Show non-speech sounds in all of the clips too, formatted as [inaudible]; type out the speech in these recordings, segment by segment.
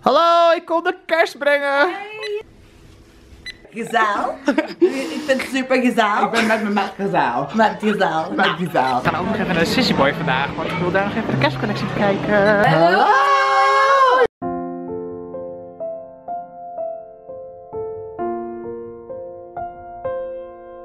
Hallo, ik kom de kerst brengen. Gezel. ik vind het super gezel. Ik ben met mijn met gezaal. Met gezel. Met gezaal. We gaan ook nog even naar de Sissy Boy vandaag, want ik wil daar nog even de kerstcollectie bekijken. Hallo.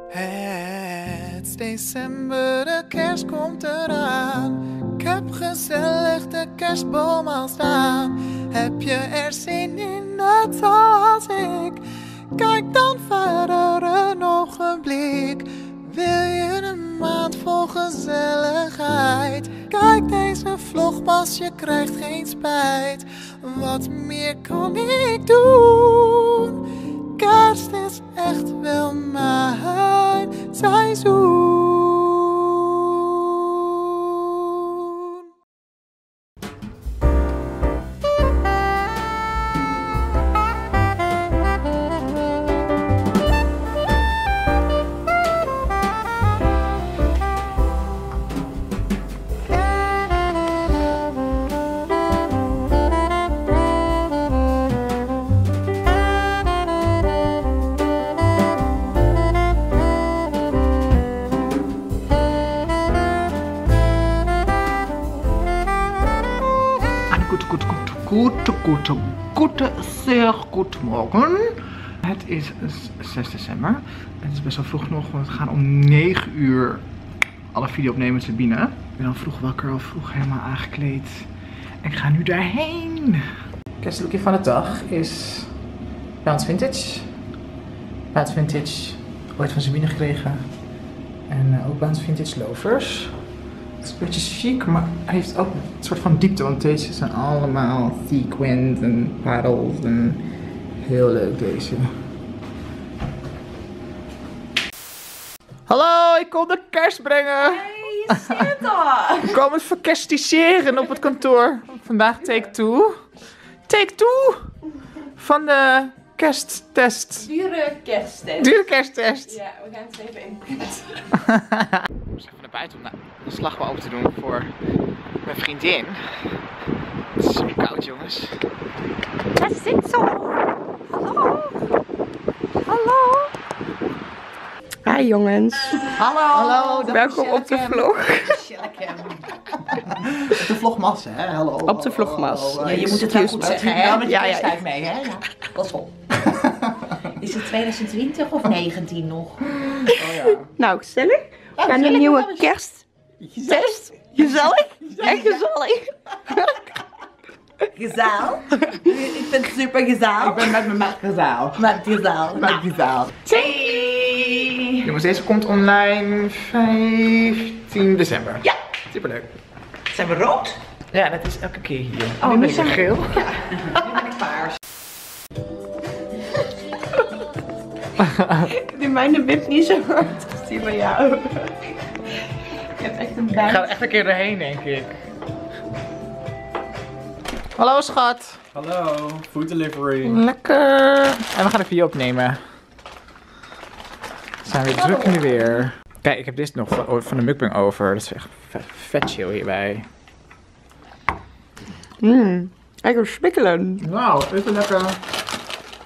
Het is december, de kerst komt eraan. Ik heb gezellig de kerstboom al staan. Heb je er zin in, net zoals ik? Kijk dan verder een ogenblik. Wil je een maand vol gezelligheid? Kijk deze vlogpas, je krijgt geen spijt. Wat meer kan ik doen? Morgen. Het is 6 december. Het is best wel vroeg nog, want we gaan om 9 uur alle video opnemen met Sabine. Ik ben al vroeg wakker, al vroeg helemaal aangekleed. En ik ga nu daarheen. Kerstlookje van de dag is Bounce Vintage. Bounce Vintage, ooit van Sabine gekregen. En eh, ook Bounce Vintage Lovers. Het is een beetje chic, maar hij heeft ook een soort van diepte. Want deze zijn allemaal sequins en parels en heel leuk deze. Hallo, ik kom de kerst brengen. Hey, Santa. [laughs] Ik kom het verkerstiseren op het kantoor. Vandaag take two. Take two van de kersttest. Dure kersttest. Dure kersttest. Ja, we gaan het even inprinten. [laughs] Ik even naar buiten om nou, de slagboom open te doen voor mijn vriendin. Het is super koud, jongens. Daar zit zo. Hallo. Hallo. Hi jongens, Hallo. Hallo, welkom op de vlog. Op de vlogmas, hè? Hallo. Op de vlogmas. Ja, je moet het wel goed zeggen, hè? Ja, met ja, je ja. mee, hè? Ja. Pas op. [laughs] Is het 2020 of 19 nog? Nou, gezellig. We gaan een nieuwe kersttest. Gezellig? Echt gezellig. [laughs] Gezel. ik vind het super gezel. Ik ben met mijn met gezaal. Met gezel. Met gezaal. Hey. Jongens, deze komt online 15 december. Ja. Superleuk. Zijn we rood? Ja, dat is elke keer hier. Oh, nu ben ik geel. Nu ben ik paars. [laughs] Die mijne wip niet zo hard als die van jou. Ik heb echt een Ik buik. ga er echt een keer doorheen, denk ik. Hallo, schat. Hallo, food delivery. Lekker. En we gaan een video opnemen. We zijn weer druk nu weer. Kijk, ik heb dit nog van, van de mukbang over. Dat is echt vet, vet chill hierbij. Mmm, lekker spikkelen. Nou, is het lekker.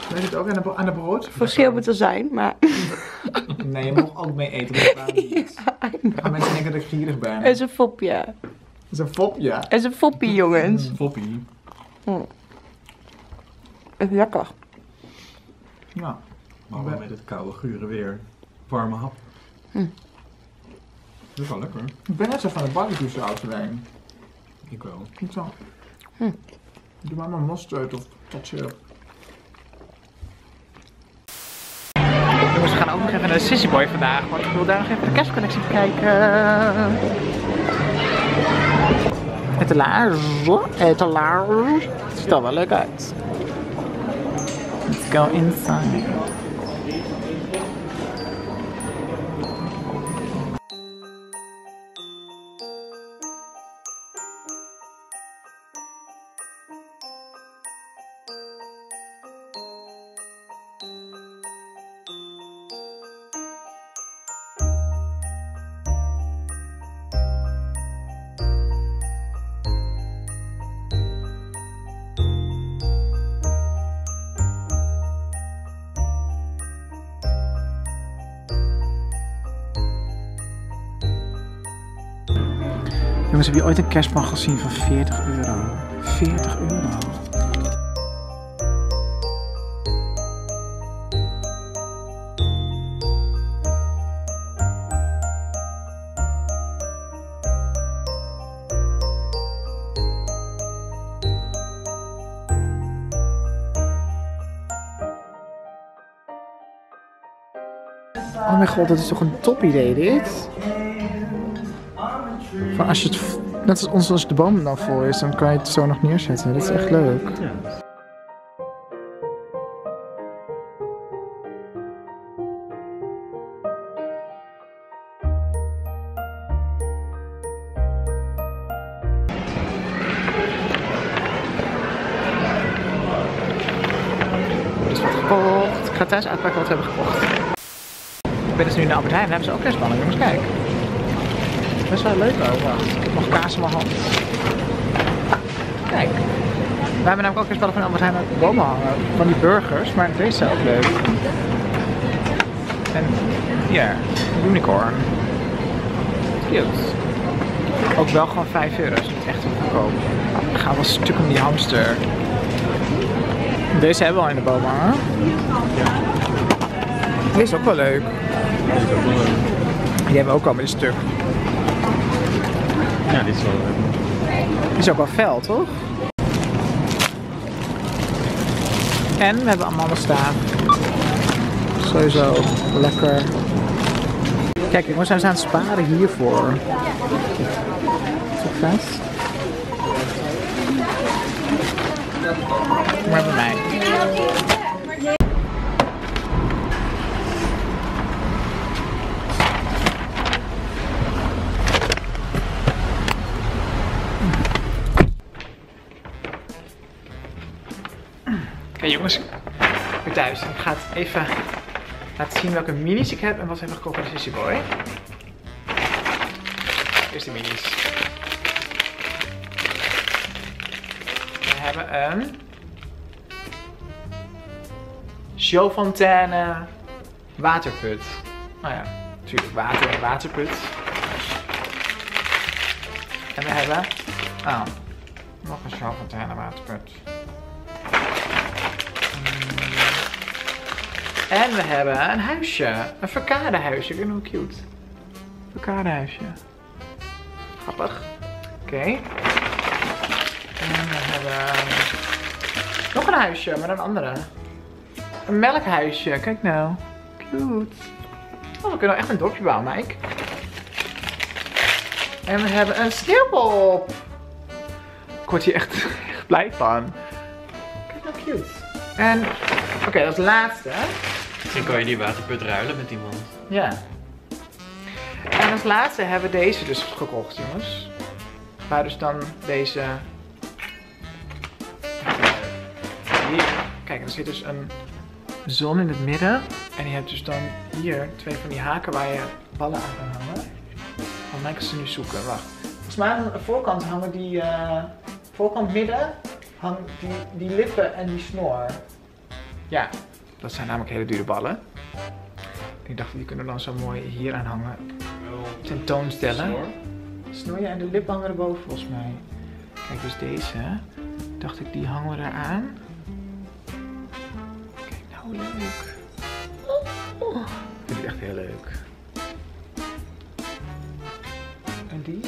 Weet je het ook aan de, aan de brood? Verschil moet er zijn, maar [laughs] Nee, je mag ook mee eten. Niet. [laughs] Dan gaan mensen denken dat ik gierig ben. het is een fopje. Dat is een fopje. Het is een foppie, jongens. Foppie. Het is lekker. Ja. Maar wel met het koude gure weer. Warme hap. Hm. Dat is wel lekker. Ik ben net zo van de barbecue saus alleen. Ik wel. Niet zo. Hm. Doe maar maar mosterd of ketchup. Jongens, we gaan ook nog even naar de Sissy Boy vandaag, want ik wil daar nog even de kerstcollectie bekijken. Etalage, etalage. Het ziet er wel leuk uit. Let's go inside. Jongens, heb je ooit een kerstman gezien van 40 euro? 40 euro. Oh mijn god, dat is toch een top idee dit? Als je het, net als als de boom dan vol is, dan kan je het zo nog neerzetten. Dat is echt leuk. Gekocht. Ik ga thuis uitpakken wat we hebben gekocht. Ik ben dus nu de Albert Heijn. Daar hebben ze ook kerstballen. Jongens, kijk. Best wel leuk ook. Ik heb nog kaas in mijn hand. Kijk. We hebben namelijk ook kerstballen van Albert Heijn de bomen hangen. Van die burgers. Maar deze zijn ook leuk. En hier, een unicorn. Cute. Ook wel gewoon 5 euro. Dat is niet echt goedkoop. Ik ga wel stuk om die hamster. Deze hebben we al in de boom hangen. Die is ook wel leuk. Die hebben we ook al met een stuk. Ja, dit is wel leuk. Die is ook wel fel, toch? En we hebben amandelstaaf. Sowieso lekker. Kijk, jongens, zijn aan het sparen hiervoor. Kom maar bij mij. Oké jongens, ik thuis. Ik ga het even laten zien welke minis ik heb en wat we hebben gekocht bij Sissy Boy. Eerst de minis. We hebben een showfontaine waterput. Nou ja, natuurlijk water en waterput. En we hebben, oh, nog een showfontaine waterput. En we hebben een huisje. Een verkadehuisje. Het wel cute. Verkadehuisje. Grappig. Oké. En we hebben nog een huisje, maar een andere. Een melkhuisje. Kijk nou. Cute. Oh, we kunnen echt een dorpje bouwen, Mike. En we hebben een sneeuwpop. Ik word hier echt, [laughs] echt blij van. Kijk nou cute. En, oké, dat is de laatste. Dan kan je die waterput ruilen met iemand. Ja. En als laatste hebben we deze dus gekocht, jongens. Waar dus dan deze... Hier. Kijk, er zit dus een zon in het midden. En je hebt dus dan hier twee van die haken waar je ballen aan kan hangen. Want mij kan ze nu zoeken, wacht. Volgens mij aan de voorkant hangen die... eh, voorkant midden hangen die, die lippen en die snor. Ja, dat zijn namelijk hele dure ballen. Ik dacht, die kunnen dan zo mooi hier aan hangen. Tentoonstellen. Snoeien en de lip hangen erboven volgens mij. Kijk, dus deze. Dacht ik, die hangen we eraan. Kijk nou, hoe leuk. Oh, Ik vind het echt heel leuk. En die?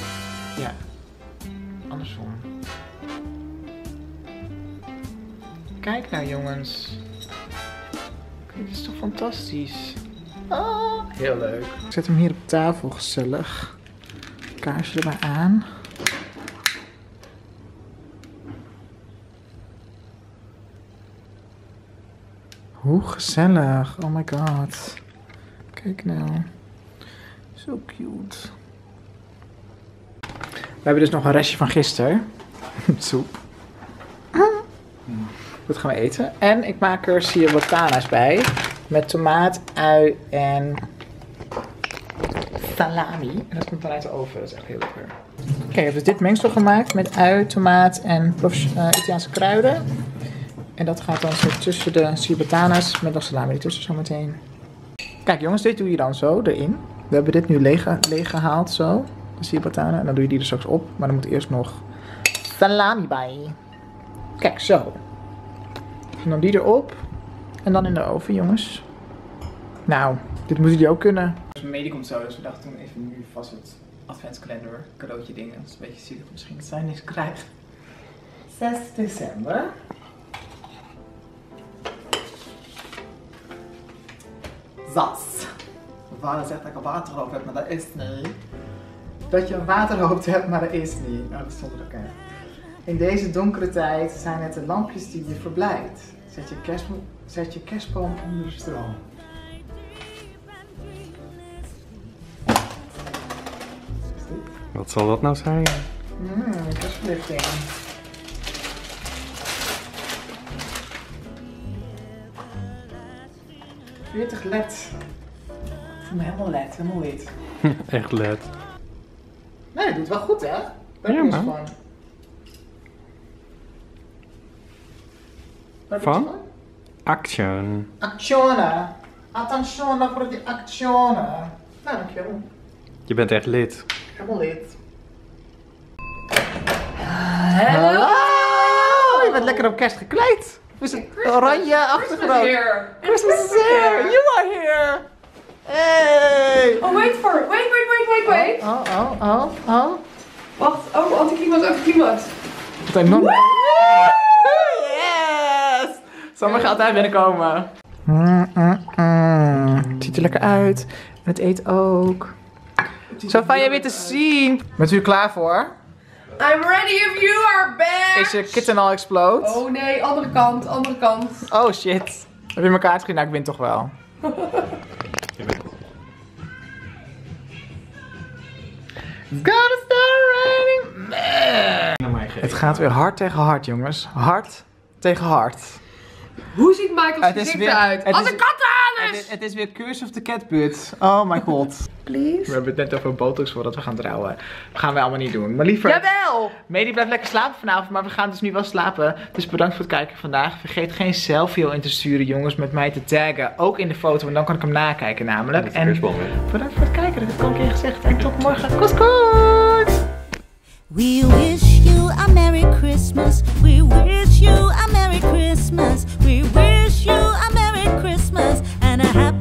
Kijk nou jongens. Dit is toch fantastisch. Ah, heel leuk. Ik zet hem hier op tafel, gezellig. Kaarsje erbij aan. Hoe gezellig. Oh my god. Kijk nou. Zo cute. We hebben dus nog een restje van gisteren. [laughs] Soep. Dat gaan we eten. En ik maak er ciabatta's bij. Met tomaat, ui en salami. En dat komt dan uit de oven. Dat is echt heel lekker. Kijk, ik heb dus dit mengsel gemaakt met ui, tomaat en eh, Italiaanse kruiden. En dat gaat dan zo tussen de ciabatta's met nog salami ertussen zometeen. Kijk jongens, dit doe je dan zo erin. We hebben dit nu leeg, gehaald zo. De ciabatta. En dan doe je die er straks op. Maar dan moet eerst nog salami bij. Kijk, zo. En dan die erop. En dan in de oven, jongens. Nou, dit moeten jullie ook kunnen. Dus mijn medie komt zo, dus we dachten toen even nu vast het adventskalender cadeautje dingen. Dat is een beetje zielig misschien dat zij niks krijgt. 6 december. Zas. Mijn vader zegt dat ik een waterhoofd heb, maar dat is niet. Dat je een waterhoofd hebt, maar dat is niet. Nou, dat stond er ook in. In deze donkere tijd zijn het de lampjes die je verblijdt. Zet je, kerstboom, zet je kerstboom onder de stroom. Wat zal dat nou zijn? Mmm, kerstverlichting. Veertig led. Ik voel me helemaal led, helemaal wit. [laughs] Echt led. Nee, dat doet wel goed, hè? Daar Ja, man. van. Waar heb je Van? Action. Actione. Attenzione voor die actione. Nou, dankjewel. Je bent echt lid. Helemaal lid. Hallo! Je bent lekker op kerst gekleed. Het oranje achtergrond? Christmas is here. You are here. Hey. Oh, wait for it. Wait, wait, wait, wait, wait. Oh, oh, oh, oh. Wacht. Oh, anticlimax, anticlimax. Wat een non. Yes! Zomer gaat altijd binnenkomen. Mm, mm, mm. Het ziet er lekker uit. En het eet ook. Zo fijn je weer te zien. Bent u er klaar voor? I'm ready if you are back. Is je kitten al explode? Oh nee, andere kant, andere kant. Oh shit. Heb je mijn kaart gezien? Nou, ik win toch wel. Start raining. Het gaat weer hard tegen hard, jongens. Hard tegen hard. Hoe ziet Michael's gezicht weer, eruit? Als een aan Het, het is weer Curse of the Catbird. Oh my god. Please. We hebben het net over botox voordat we gaan trouwen. Dat gaan we allemaal niet doen. Maar liever... Jawel! Medi blijft lekker slapen vanavond, maar we gaan dus nu wel slapen. Dus bedankt voor het kijken vandaag. Vergeet geen selfie in te sturen, jongens, met mij te taggen. Ook in de foto, want dan kan ik hem nakijken namelijk. En bedankt voor het kijken, dat heb ik al een keer gezegd. En tot morgen. Kos, kos! We wish you a Merry Christmas. We wish you a Merry Christmas. We wish you a Merry Christmas and a Happy